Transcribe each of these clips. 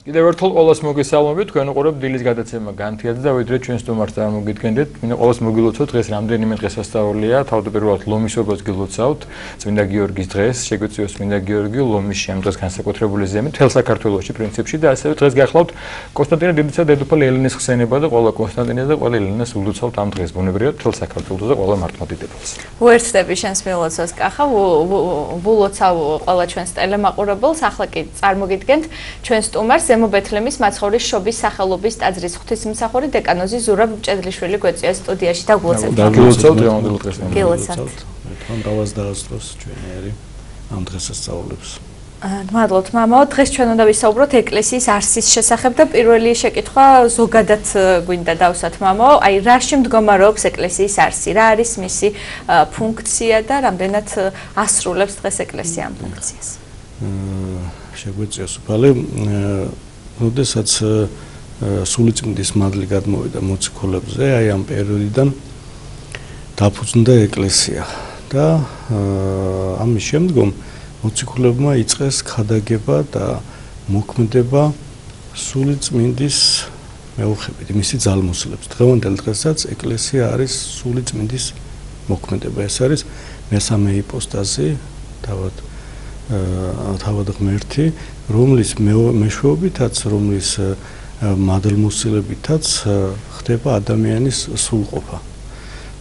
კიდევ ერთხელ ყოველს მოგესალმებით, თქვენ უყურებთ დილის გადაცემა განთიადა და ვიდრე ჩვენ სტუმარს წარმოგიდგენდეთ. მინდა ყოველს მოგილოცოთ დღეს რამდენიმე დღესასწაულია. თავდაპირველად ლომისობას გილოცავთ. წმინდა გიორგის დღეს, შეგვიწიოს წმინდა გიორგი ლომის ამ დღეს განსაკუთრებული ზემი თელ საქართველოსში პრინციპში და ასევე დღეს გახლავთ კონსტანტინე დიდისა დედოფალ ელენეს ხსენება და ყველა კონსტანტინეს და ყველა ელენეს ულოცავთ ამ დღეს ბუნებრივად თელ საქართველოს და ყველა მართლმადიდებლს. უერთდები შენს მილოცავს კახა, ვულოცავ ყველა ჩვენს ტელემაყურებელს, ახლა კი წარმოგიდგენთ ჩვენ სტუმარს ზემო ბეთლემის მაცხოვრის შობის სახელობის ტაძრის ღვთისმსახური დეკანოზი ზურაბ ბჭედლიშვილი გვეწია სტუდიაში დაგულოცავთ. დაგულოცავთ ამავდროულ დღეს. გილოცავთ. თქვენ დავაზდაროს დროს ჩვენი ერი ამ დღესასწაულებს. მადლობთ მამა. დღეს ჩვენ უნდა ვისაუბროთ ეკლესიის არსის შესახებ და პირველი შეკითხვა ზოგადად გვინდა დავსვათ მამა. აი რაში მდგომარეობს ეკლესიის არსი? რა არის მისი ფუნქცია და რამდენად ასრულებს დღეს ეკლესია ამ ფუნქციას? მ შეგვეწია სუფალე როდესაც სულიწმიდის მადლი გადმოვიდა მოციქულებზე, აი ამ პერიოდიდან დაფუძნდა ეკლესია და ამის შემდგომ მოციქულებმა იწყეს ქადაგება და მოქმედება სულიწმინდის მეუხებით, მისი ძალმოსლებს. დღევანდელ დღესაც ეკლესია არის სულიწმინდის მოქმედება. ეს არის მესამე იპოსტაზი, თავად თავად ღმერთი, რომლის მეშვეობითაც, რომლის მადლმოსილებითაც ხდება ადამიანის სულყოფა.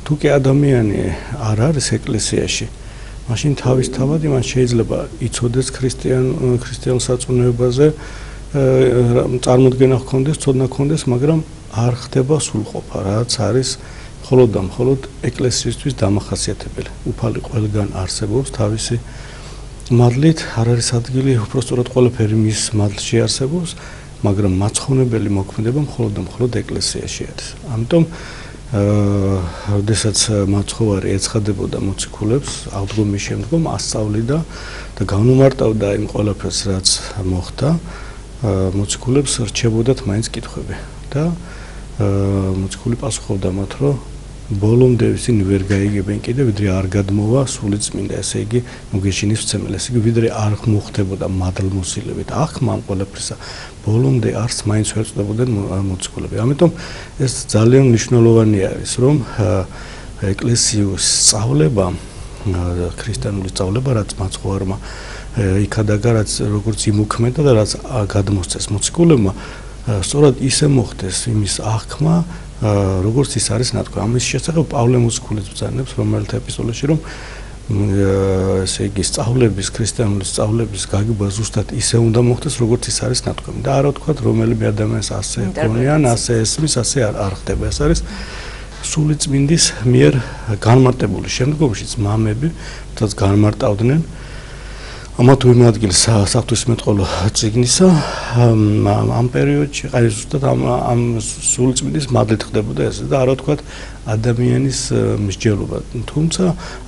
თუ კი ადამიანი არ არის ეკლესიაში, მაშინ თავისთავად იმან შეიძლება იცოდეს ქრისტიან ქრისტიან საწუნეობაზე, წარმოქმნა ჰქონდეს, ცოდნა ჰქონდეს, მაგრამ არ ხდება სულყოფა, რაც არის მხოლოდ და მხოლოდ ეკლესიისთვის დამახასიათებელი. უფალი ყველგან არსებობს თავისი მადლით არ არის ადგილი უფრო სწორად ყველაფერი მის მადლში არსებობს, მაგრამ მაცხოვნებელი მოქმედება მხოლოდ და მხოლოდ ეკლესიაში არის. ამიტომ აა შესაძაც მაცხოვარი ეცხადებოდა მოციქულებს აღდგომის შემდგომ ასწავლიდა და განუმარტავდა იმ ყველაფერს რაც მოხდა. აა მოციქულებს რჩებოდათ მაინც კითხვები და აა მოციქული პასუხობდა მათ რომ ბოლომდე ისინი ვერ გაიგებენ კიდე ვიდრე არ გადმოვა სული წმინდა ესე იგი მოგეშინის ვცემელი ესე იგი ვიდრე არ მოხდებოდა მადლმოსილებით. აქ მან ყველაფრისა ბოლომდე არც მაინც ვერ წდებოდნენ მოციქულები. ამიტომ ეს ძალიან მნიშვნელოვანი არის რომ ეკლესიის სწავლება ქრისტიანული სწავლება რაც მაცხოვარმა იქადაგა რაც როგორც იმოქმედა და რაც გადმოსცეს მოციქულებმა სწორად ისე მოხდეს იმის აღქმა როგორც ის არის ნათქვამი ამის შესახებ პავლე მუსკულის ბრძანებს რომელთა ეპისტოლეში რომ ესე იგი სწავლების ქრისტიანული სწავლების გაგება ზუსტად ისე უნდა მოხდეს როგორც ის არის ნათქვამი და არა თქვა რომელიმე ადამიანს ასე გონიან ასე ესმის ასე არ ხდება. ეს არის სული წმინდის მიერ განმარტებული. შემდგომშიც მამები თაც განმარტავდნენ ამათ უიმ ადგილს საფრთხისმეტყველო ციგნისა ამ პერიოდში აი ზუსტად ამ ამ სულწმინდის მადლით ხდებოდა ეს და არა თქვა ადამიანის მსჯელობა. თუმცა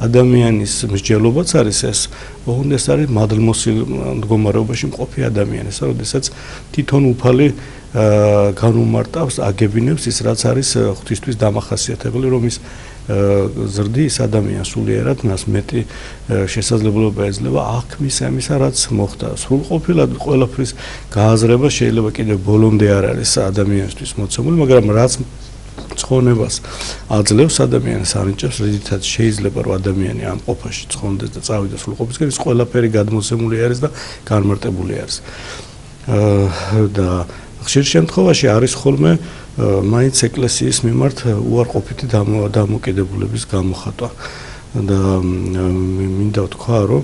ადამიანის მსჯელობაც არის ეს ოღონდ ეს არის მადლმოსილ მდგომარეობაში მყოფი ადამიანი როდესაც თვითონ უფალი განუმარტავს აგებინებს ის რაც არის ღვთისთვის დამახასიათებელი რომ ის ზრდის ადამიანს სულიერად მას მეტი შესაძლებლობა ეძლევა აღქმის ამისა რაც მოხდა. სრულყოფილად ყველაფრის გააზრება შეიძლება კიდევ ბოლომდე არ არის ადამიანისთვის მოცემული მაგრამ რაც ცხონებას აძლევს ადამიანს არინჭებს რითაც შეიძლება რომ ადამიანი ამ ყოფაში ცხონდეს და წავიდეს სრულყოფისკენ ის ყველაფერი გადმოცემული არის და განმარტებული არის. და ხშირ შემთხვევაში არის ხოლმე მაინც ეკლესიის მიმართ უარყოფითი დამოკიდებულების გამოხატვა. და მინდა ვთქვა რომ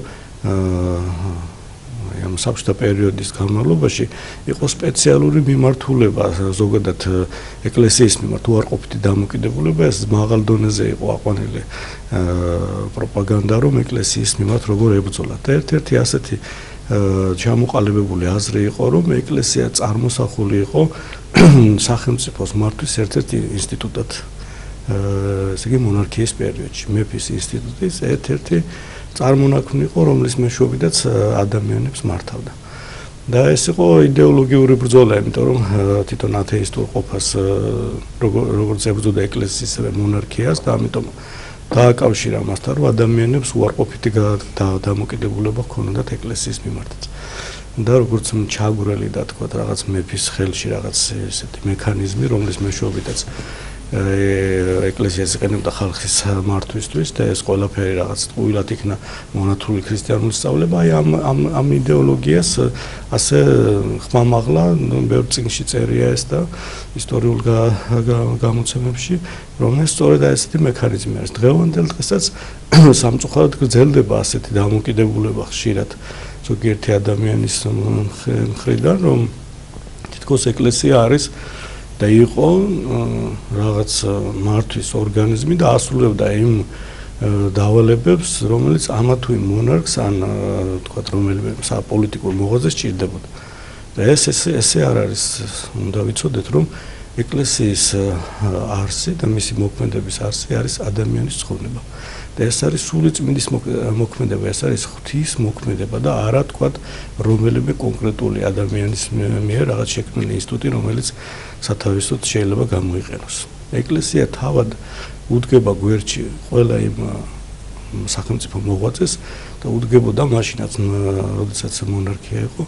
აი ამ საბჭოთა პერიოდის განმავლობაში იყო სპეციალური მიმართულება ზოგადად ეკლესიის მიმართ უარყოფითი დამოკიდებულება. ეს მაღალ დონეზე იყო აყვანილი პროპაგანდა რომ ეკლესიის მიმართ როგორ ებრძოლა და ერთ-ერთი ასეთი ჩამოყალიბებული აზრი იყო, რომ ეკლესია წარმოსახული იყო სახელმწიფოს მართვის ერთ-ერთ ინსტიტუტად. ესე იგი მონარქიის პერიოდში მეფის ინსტიტუტის ერთ-ერთი წარმონაქმნი იყო, რომლის მეშვეობიდაც ადამიანებს მართავდა. და ეს იყო идеოლოგიური ბრძოლა, იმიტომ რომ თვითონ ათეისტურ ყოფას როგორც ებრძოდა ეკლესიის მონარქიას და ამიტომ დააკავშირა მასთან რომ ადამიანებს უარყოფითი დამოკიდებულება ჰქონდათ ეკლესიის მიმართაც. და როგორც ჩაგვრელი და თქვა რაღაც მეფის ხელში რაღაც ესეთი მექანიზმი, რომლის მეშვეობითაც ეკლესიას იყენებდა ხალხის მართვისთვის და ეს ყველაფერი რაღაც ტყუილად იქნა მონათული ქრისტიანული სწავლება. აი ამ ამ ამ იდეოლოგიას ასე ხმამაღლა ბევრ წიგნში წერია ეს და ისტორიულ გამოცემებში რომელიც სწორედ აი ესეთი მექანიზმი არის. დღევანდელ დღესაც სამწუხაროდ გრძელდება ასეთი დამოკიდებულება ხშირად ზოგიერთი ადამიანის მხრიდან რომ თითქოს ეკლესია არის და იყო რაღაც მართვის ორგანიზმი და ასრულებდა იმ დავალებებს, რომელიც ამა თუ იმ მონარქს ან თქვა რომელიმე საპოლიტიკურ მოღვაწეს ჭირდებოდა. და ეს ეს ესე არ არის, უნდა ვიცოდეთ, რომ ეკლესიის არსი და მისი მოქმედების არსი არის ადამიანის ცხოვრება. და ეს არის სული წმინდის მოქმედება, ეს არის ღვთის მოქმედება და არა თქვა რომელიმე კონკრეტული ადამიანის მიერ რაღაც შექმნილი ინსტიტუტი, რომელიც სათავისოდ შეიძლება გამოიყენოს. ეკლესია თავად უდგება გვერდში ყველა იმ სახელმწიფო მოღვაწეს და უდგებოდა მაშინაც, როდესაც მონარქია იყო,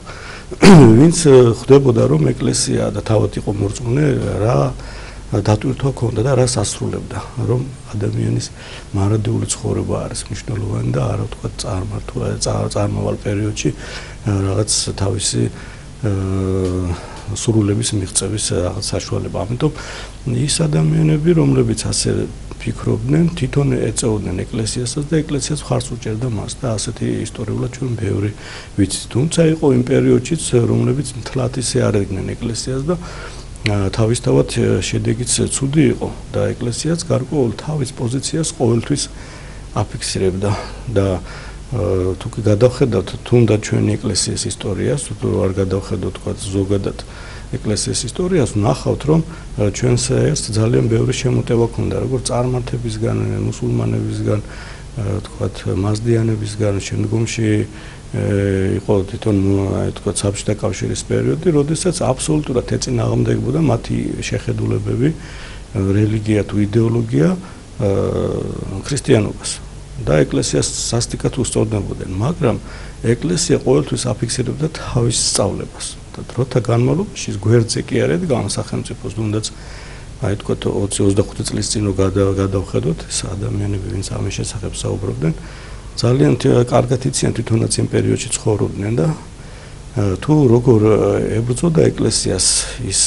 ვინც ხვდებოდა რომ ეკლესია და თავად იყო მორწმუნე რა დატვირთვა ქონდა და რას ასრულებდა, რომ ადამიანის მარადიული ცხოვრება არის მნიშვნელოვანი და არა თქვა წარმართვა წარმავალ პერიოდში რაღაც თავისი სრულების მიღწევის საშუალება. ამიტომ ის ადამიანები, რომლებიც ასე ფიქრობდნენ, თვითონ ეწეოდნენ ეკლესიასაც და ეკლესიას ხარს უჭერდა მას და ასეთი ისტორიულად ჩვენ ბევრი ვიცით. თუმცა იყო იმ პერიოდშიც, რომლებიც მთლად ისე არ ედგნენ ეკლესიას და თავისთავად შედეგიც ცუდი იყო და ეკლესიაც გარკვეულ თავის პოზიციას ყოველთვის აფიქსირებდა და თუ კი გადავხედავთ თუნდაც ჩვენი ეკლესიის ისტორიას, თუ არ გადავხედოთ თქვა ზოგადად ეკლესიის ისტორიას, ვნახავთ, რომ ჩვენს ეს ძალიან ბევრი შემოტევა ქონდა, როგორც წარმართებისგან, მუსულმანებისგან, თქვა მაზდიანებისგან, შემდგომში იყო თვითონ თქვა საბჭოთა კავშირის პერიოდი, როდესაც აბსოლუტურად ეწინააღმდეგებოდა მათი შეხედულებები, რელიგია თუ იდეოლოგია ქრისტიანობას. და ეკლესიას სასტიკად უსწორდებოდნენ, მაგრამ ეკლესია ყოველთვის აფიქსირებდა თავის სწავლებას. და დროთა განმავლობაში გვერდზე კი არ ედგა სახელმწიფოს თუნდაც აი თქვა 20-25 წლის წინ რო გადავხედოთ ეს ადამიანები ვინც ამის შესახებ საუბრობდნენ ძალიან კარგად იციან თვითონაც იმ პერიოდში ცხოვრობდნენ და თუ როგორ ებრძოდა ეკლესიას ის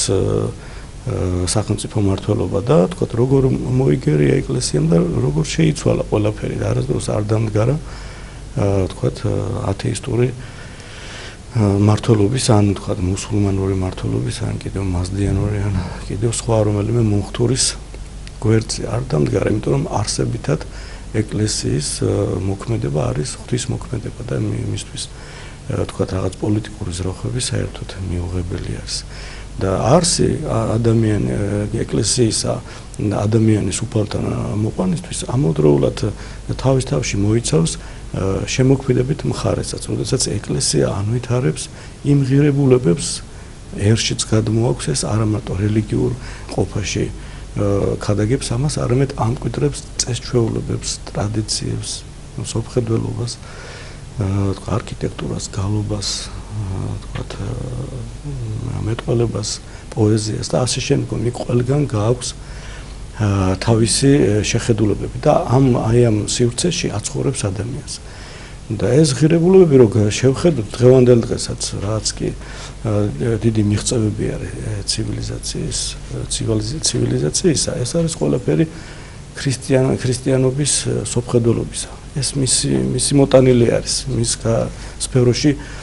სახელმწიფო მართლობა და თქვა როგორ მოიგერია ეკლესიამ და როგორ შეიცვალა ყველაფერი და არასდროს არ დამდგარა თქვა ათეისტური მართლობის ან თქვა მუსულმანური მართლობის ან კიდევ მასდიანური ან კიდევ სხვა რომელიმე მონხთურის გვერდზე არ დამდგარა იმიტომ რომ არსებითად ეკლესიის მოქმედება არის ღვთის მოქმედება და მისთვის თქვა რაღაც პოლიტიკური ზროხები საერთოდ მიუღებელი არის და არსი ადამიანი ეკლესიისა ადამიანის უფალთან მოყვანისთვის ამოდროულად თავის თავში მოიცავს შემოქმედებით მხარესაც, როდესაც ეკლესია ანვითარებს იმ ღირებულებებს ერშიც გადმოაქვს ეს არა მარტო რელიგიურ ყოფაში ხადაგებს ამას არამედ ამკვიდრებს წესჩვეულებებს, ტრადიციებს, სოფხედველობას, არქიტექტურას, გალობას, თქვათ მეტყოლებას, პოეზიას და ასე შემდგომ იქ ყველგან გააქვს თავისი შეხედულებები და ამ აი ამ სივრცეში აცხოვრებს ადამიანს. და ეს ღირებულებები რო შევხედოთ დღევანდელ დღესაც რაც კი დიდი მიღწევები არის ცივილიზაციის ცივილიზაციისა ეს არის ყველაფერი ქრისტიან ქრისტიანობის სოფხედულობისა ეს მისი მისი მოტანილი არის მის სფეროში აა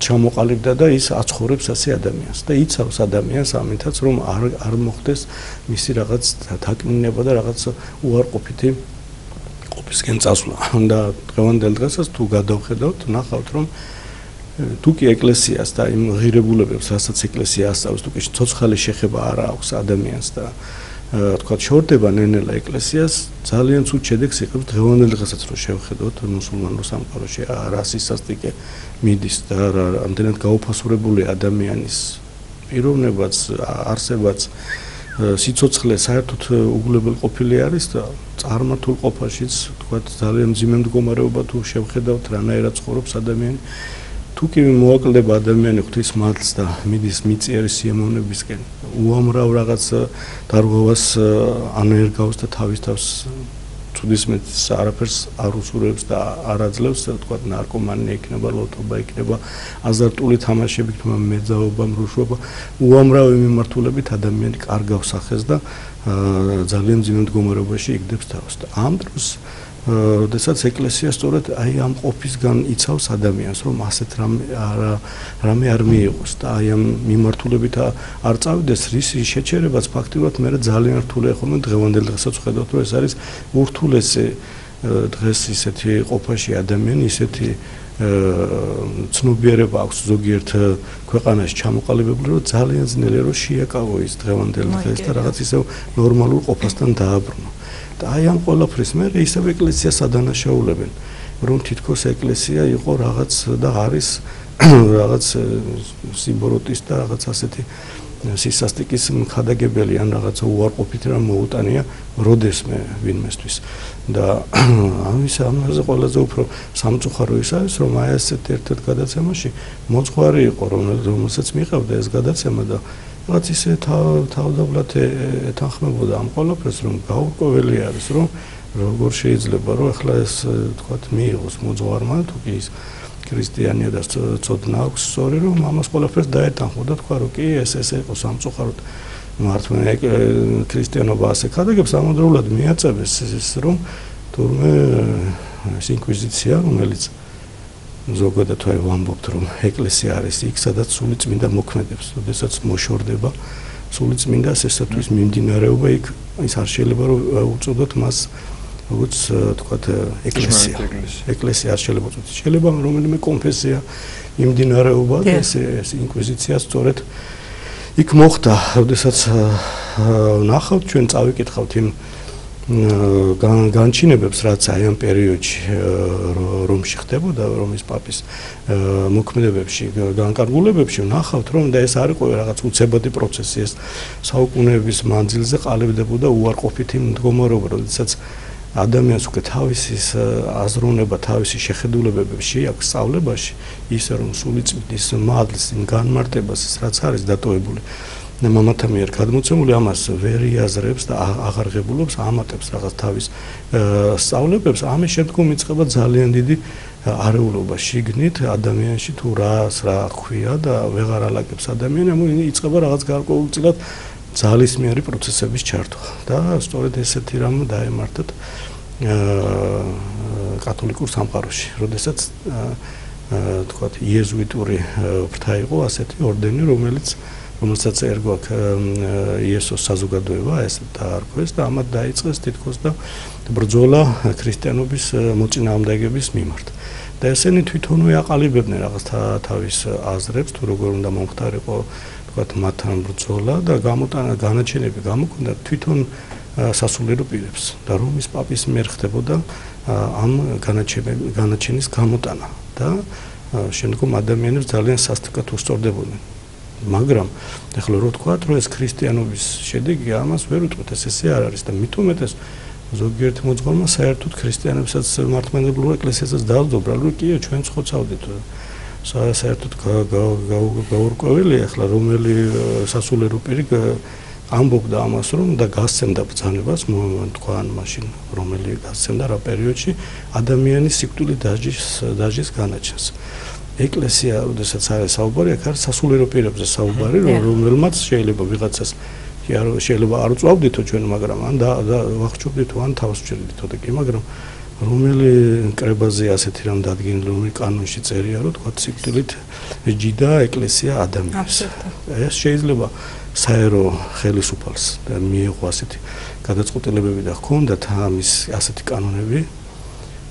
ჩამოყალიბდა და ის აცხოვრებს ასე ადამიანს და იცავს ადამიანს ამითაც რომ არ არ მოხდეს მისი რაღაც თაკმინება და რაღაც უარყოფითი ყოფისკენ წასვლა. და დღევანდელ დღესაც თუ გადავხედავთ ნახავთ რომ თუ კი ეკლესიას და იმ ღირებულებებს რასაც ეკლესია ასწავლის თუ კი ცოცხალი შეხება არ აქვს ადამიანს და თქვა შორდება ნენელა ეკლესიას. ძალიან ცუდ შედეგს იღებს დღევანდელ დღესაც რო შევხედოთ მუსულმანურ სამყაროში. რა სისასტიკე მიდის და ამდენად გაუფასურებული ადამიანის პიროვნებაც არსებაც სიцоცხლე საერთოდ უგულებელ ყოფილი არის და წარმართულ ყოფაშიც თქვა ძალიან ძიმე მდგომარეობა თუ შევხედავთ რანაირად ცხოვრობს ადამიანი თუ კი მოაკლდება ადამიანი ღვთის მართლს და მიდის მიწიერი სიამოვნებისკენ უამრავ რაღაც დარღვევას ანერგავს და თავის თავს თუდისმეტ არაფერს არ უსურვებს და არ აძლევს თქვა ნარკომანია იქნება ლოტობა იქნება აზარტული თამაშები იქნება მეძაობა მრუშობა. უამრავი მიმართულებით ადამიანი კარგავს ახეს და ძალიან ძიმე მდგომარეობაში იგდებს თავს. და ამ დროს როდესაც ეკლესია სწორედ აი ამ ყოფისგან იცავს ადამიანს, რომ ასეთ რამე რამე არ მიიღოს და აი ამ მიმართულებით არ წავიდეს რისი შეჩერებაც ფაქტიურად მე ძალიან რთულია ხოლმე დღევანდელ დღესაც ხედავთ, რომ ეს არის ურთულესი დღეს ისეთი ყოფაში ადამიანი, ისეთი ცნობიერება აქვს ზოგიერთ ქვეყანაში ჩამოყალიბებული, რომ ძალიან ძნელია რომ შეაკავო ის დღევანდელ დღეს და რაღაც ისევ ნორმალურ ყოფასთან დააბრუნო. და აი ამ ყველაფრის მე ისევ ეკლესიას ადანაშაულებენ რომ თითქოს ეკლესია იყო რაღაც და არის რაღაც სიმბოროტის და რაღაც ასეთი სისასტიკის მხადაგებელი ან რაღაცა უარყოფით რა მოუტანია როდესმე ვინმესთვის. და ამის ამაზე ყველაზე უფრო სამწუხარო ის არის რომ აი ასეთ ერთ-ერთ გადაცემაში მოძღვარი იყო რომელსაც მიყავდა ეს გადაცემა და რაც ისე თავდაბლად ეთანხმებოდა ამ ყოლაფერს რომ გაურკვეველი არის რომ როგორ შეიძლება რომ ახლა ეს თქვათ მიიღოს მოძღვარმა თუ კი ის ქრისტიანია და ცოდნა აქვს სწორი რომ ამას ყოლაფერს დაეთანხმოდა თქვა რომ კი ეს ესე იყო სამწუხაროდ მართლა ქრისტიანობა ასე ხადაგებს ამოდროულად მიაწევეს ის რომ თურმე ეს ინკვიზიცია რომელიც ზოგადად აი ვამბობთ რომ ეკლესია არის იქ სადაც სული წმინდა მოქმედებს, ოდესაც მოშორდება სული წმინდა ესეთვის მიმდინარეობა იქ ის არ შეიძლება რომ უწოდოთ მას როგორც თქვათ ეკლესია. ეკლესია არ შეიძლება უწოდოთ. შეიძლება რომელიმე კონფესია მიმდინარეობა და ეს ეს ინკვიზიცია სწორედ იქ მოხდა, ოდესაც ნახავთ ჩვენ წავიკითხავთ იმ განჩინებებს რაც აი ამ პერიოდში რომში ხდებოდა რომის პაპის მოქმედებებში განკარგულებებში ნახავთ რომ და ეს არ იყო რაღაც უცებადი პროცესი ეს საუკუნეების მანძილზე ყალიბდებოდა უარყოფითი მდგომარეობა როდესაც ადამიანს უკვე თავისი აზროვნება თავისი შეხედულებები აქვს სწავლებაში ისე რომ სული წმის მადლის განმარტებას რაც არის დატოვებული და მამათა მიერ გადმოცემული ამას ვერ იაზრებს და აღარღებულობს ამატებს რაღაც თავის სწავლებებს. ამის შემდგომ იწყება ძალიან დიდი არეულობა. შიგნით ადამიანში თუ რას რა ქვია და ვეღარ ალაგებს ადამიანი ამ იწყება რაღაც გარკვეულწილად ძალისმიერი პროცესების ჩართვა. და სწორედ ესეთი რამ დაემართათ კათოლიკურ სამყაროში როდესაც თქვათ იეზუიტური ფრთა იყო ასეთი ორდენი რომელიც რომელსაც ერგვა იესოს საზოგადოება ეს დაარქვეს და ამათ დაიწყეს თითქოს და ბრძოლა ქრისტიანობის მოწინააღმდეგების მიმართ. და ესენი თვითონვე აყალიბებდნენ რაღაც თავის აზრებს თუ როგორ უნდა მომხდარიყო თქვათ მათთან ბრძოლა და გამოტანა განაჩენები გამოქონდა თვითონ სასულიერო პირებს. და რომის პაპის მიერ ხდებოდა ამ განაჩენის გამოტანა. და შემდგომ ადამიანებს ძალიან სასტიკად უსწორდებოდნენ მაგრამ ეხლა რო თქვა რომ ეს ქრისტიანობის შედეგი ამას ვერ უტყვით ეს ესე არ არის და მithumetes ზოგიერთ მოძღვარმა საერთოდ ქრისტიანებსაც მართლმადიდებლურ ეკლესიასაც დაადობრა რომ კიო ჩვენ ხოცავდით საერთოდ გაურკვეველი ეხლა რომელი სასულიერო პირი ამბობდა ამას რომ და გასცემდა ბრძანებას თქვა ან მაშინ რომელი გასცემდა რა პერიოდში ადამიანის სიკვდილის დაჟის დაჟის განაჩენს ეკლესია, ოდესაც არის საუბარი, აქ არის სასულიერო პირებზე საუბარი, რომელმაც შეიძლება ვიღაცას შეიძლება არ უწვავდითო ჩვენ, მაგრამ ან და ვახჩობდითო, ან თავს ვჭირდითო და კი, მაგრამ რომელი კრებაზე ასეთი რამ დადგენილი, რომელი კანონში წერია, რომ თქვა ციკლით ჯიდა ეკლესია ადამიანს. ეს შეიძლება საერო ხელისუფალს მიიღო ასეთი გადაწყვეტილებები და ჰქონდათ ამის ასეთი კანონები,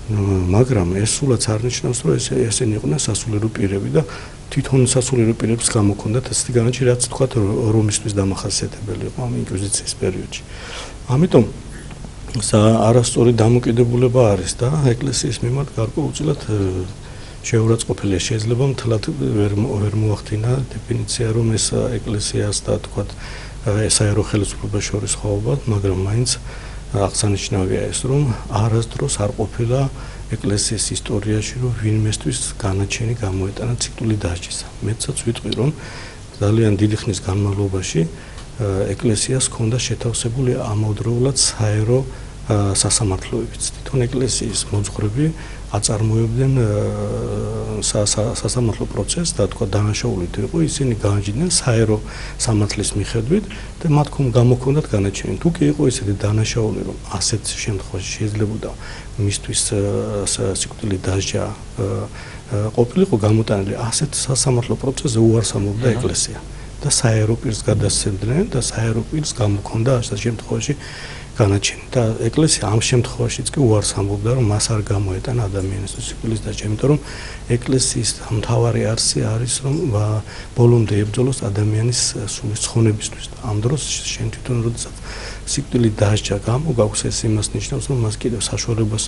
მაგრამ ეს სულაც არნიშნავს რომ ეს ესენი იყვნენ სასულიერო პირები და თვითონ სასულიერო პირებს გამოქონდათ ასეთი განაჩი რაც თქვა რომისთვის დამახასიათებელი იყო ამ ინკვიზიციის პერიოდში. ამიტომ არასწორი დამოკიდებულება არის და ეკლესიის მიმართ გარკვეულწილად შეურაცხყოფილია შეიძლება მთლად ვერ ვერ მოახდინა დეფინიცია რომ ეს ეკლესიას და თქვა საერო ხელისუფლებას შორის ხოვობა, მაგრამ მაინც აღსანიშნავია ეს, რომ არასდროს არ ყოფილა ეკლესიის ისტორიაში, რომ ვინმესთვის განაჩენი გამოეტანა ციკლი დაჭისა. მეცაც ვიტყვი, რომ ძალიან დიდი ხნის განმავლობაში ეკლესიას ჰქონდა შეთავსებული ამავდროულად საერო სასამართლოებიც. თვითონ ეკლესიის მოძღვრები აწარმოებდნენ სასამართლო პროცესს და თქვა დანაშაულით იყო ისინი გაანჯიდნენ საერო სამართლის მიხედვით და მათ ხომ გამოქონდათ განაჩენი. თუ კი იყო ისეთი დანაშაული, რომ ასეთ შემთხვევაში შეიძლებოდა მისთვის სიკვდილი დასჯა ყოფილიყო გამოტანილი ასეთ სასამართლო პროცესზე უარს ამობდა ეკლესია და საერო პირს გადასცემდნენ და საერო პირს გამოქონდა ასეთ შემთხვევაში განაჩენი და ეკლესია ამ შემთხვევაშიც კი უარს ამბობდა რომ მას არ გამოეტანა ადამიანის სიკვდილის და ჩემიტომ რომ ეკლესიის მთავარი არსი არის რომ ბოლომდე ებრძოლოს ადამიანის სულის ცხონებისთვის და ამ დროს შენ თვითონ როდესაც სიკვდილი დაასჯა გამო გაქვს ეს იმას ნიშნავს რომ მას კიდევ საშუალებას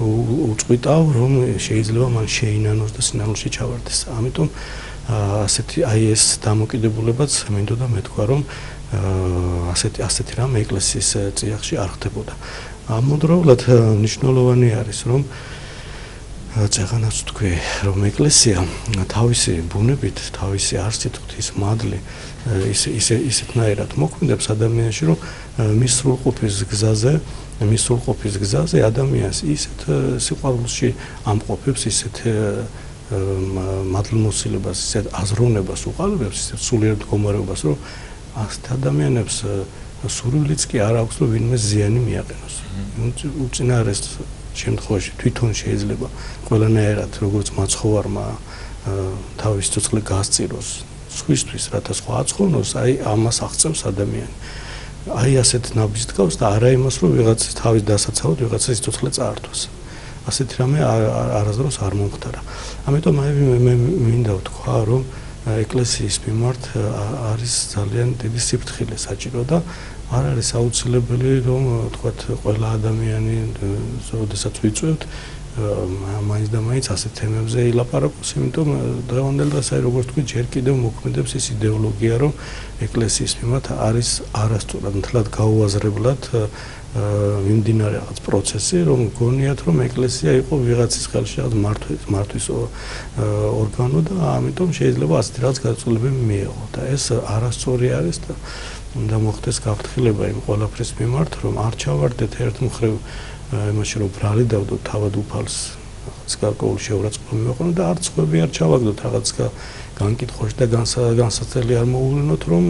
უწყვიტავ რომ შეიძლება მან შეინანოს და სინანულში ჩავარდეს. ამიტომ ასეთი აი ეს დამოკიდებულებაც მინდოდა მეთქვა რომ ასეთი ასეთი რამ ეკლესიის წიაღში არ ხდებოდა. ამოდროულად ნიშნულოვანი არის რომ წეღანაც თქვი რომ ეკლესია თავისი ბუნებით, თავისი არსით ღვთის მადლი ისე ისე ისეთნაირად მოქმედებს ადამიანში რომ მის სრულყოფის გზაზე მის სრულყოფის გზაზე ადამიანს ისეთ სიყვარულში ამყოფებს ისეთ მადლმოსილებას, ისეთ აზროვნებას უყალიბებს, ისეთ სულიერ მდგომარეობას რომ ასეთ ადამიანებს სურვილიც კი არ აქვს რომ ვინმე ზიანი მიაყენოს. უწინარეს შემთხვევაში თვითონ შეიძლება ყველანაირად როგორც მაცხოვარმა თავის ცოცხლე გასწიროს სხვისთვის რათა სხვა აცხოვნოს, აი ამას აღწევს ადამიანი. აი ასეთ ნაბიჯს დგავს და არა იმას რომ ვიღაცის თავის დასაცავად ვიღაცის ცოცხლე წაართვას. ასეთი რამე არასდროს არ მომხდარა. ამიტომ აი მე მინდა ვთქვა რომ ეკლესიის მიმართ არის ძალიან დიდი სიფრთხილე საჭირო და არ არის აუცილებელი რომ თქვათ ყველა ადამიანი როდესაც ვიწევთ მაინც და მაინც ასეთ თემებზე ილაპარაკოს, იმიტომ დღევანდელ დღეს აი როგორც თქვი ჯერ კიდევ მოქმედებს ეს იდეოლოგია რომ ეკლესიის მიმართ არის არასწორად მთლად გაუაზრებლად მიმდინარე რაღაც პროცესი, რომ გონიათ, რომ ეკლესია იყო ვიღაცის ხელში რაღაც მართვის მართვის ორგანო და ამიტომ შეიძლება ასეთი რაღაც გაწოლებები მიეღო და ეს არასწორი არის და უნდა მოხდეს გაფრთხილება იმ ყველაფრის მიმართ, რომ არ ჩავარდეთ ერთ მხრივ იმაში, რომ ბრალი დავდო თავად უფალს რაღაც გარკვეულ შეურაცხყოფა მივაყენოთ და არც ხვები არ ჩავაგდოთ რაღაც განკითხოში და განსაცდელი არ მოუვლინოთ, რომ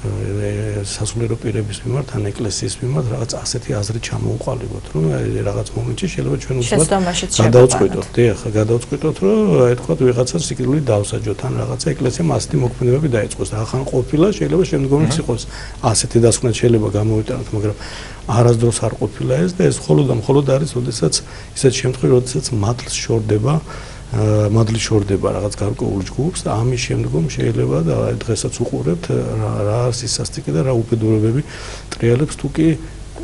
სასულიერო პირების მიმართ ან ეკლესიის მიმართ რაღაც ასეთი აზრი ჩამოუყალიბოთ, რომ რაღაც მომენტში შეიძლება ჩვენ უბრალოდ გადავწყვიტოთ, დიახ, გადავწყვიტოთ, რომ აი თქვა ვიღაცას სიკვდილი დავსაჯოთ ან რაღაცა ეკლესიამ ასეთი მოქმედებები დაიწყოს. ახან ყოფილა შეიძლება შემდგომიც იყოს. ასეთი დასკვნა შეიძლება გამოვიტანოთ, მაგრამ არასდროს არ ყოფილა ეს და ეს მხოლოდ და მხოლოდ არის, როდესაც ისეთ შემთხვევაში, როდესაც მადლს შორდება მადლი შორდება რაღაც გარკვეულ ჯგუფს და ამის შემდგომ შეიძლება და დღესაც უყურებთ რა არის ისასტიკე და რა უფედურებები ტრიალებს თუ კი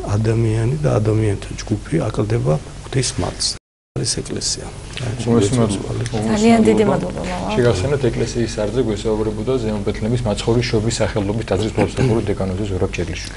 ადამიანი და ადამიანთა ჯგუფი აკლდება ღვთის მადლს არის ეკლესია. ძალიან დიდი მადლობა. შეგახსენოთ ეკლესიის სარძე გვესაუბრებოდა ზემო ბეთლემის მაცხოვრის შობის სახელობის ტაძრის პროფესორი დეკანოზი ზურაბ ჩეგლიშვილი.